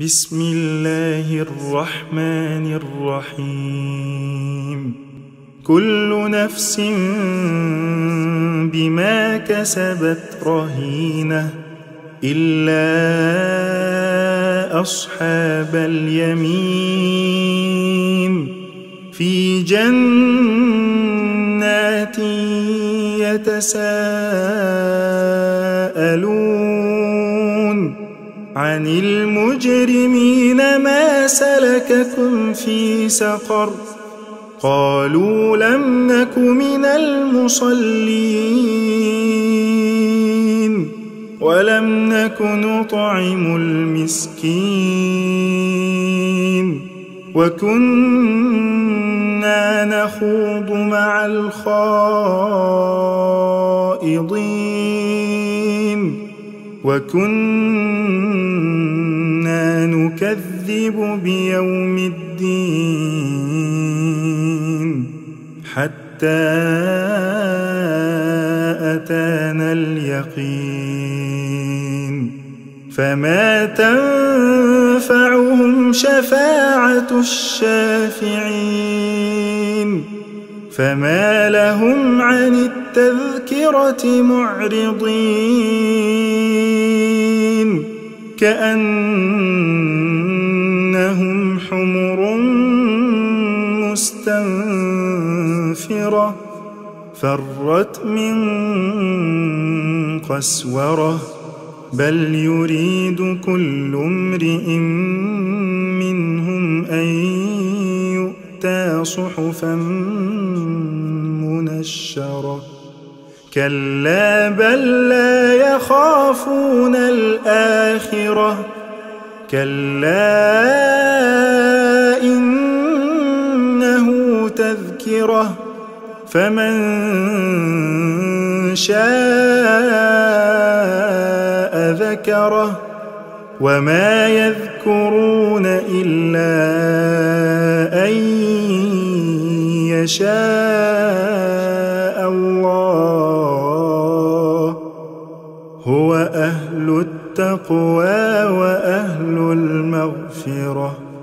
بسم الله الرحمن الرحيم. كل نفس بما كسبت رهينة إلا أصحاب اليمين. في جنات يتساءلون عن المجرمين ما سلككم في سقر قالوا لم نك من المصلين ولم نك نطعم المسكين وكنا نخوض مع الخائضين وكنا نكذب بيوم الدين حتى أتانا اليقين. فما تنفعهم شفاعة الشافعين. فما لهم عن التذكرة معرضين. كأنهم حمر مستنفرة فرت من قسورة. بل يريد كل امرئ منهم أن صحفا منشرة. كلا بل لا يخافون الآخرة. كلا إنه تذكرة. فمن شاء ذكره. وما يذكرون إلا أن يشاء الله. هو أهل التقوى وأهل المغفرة.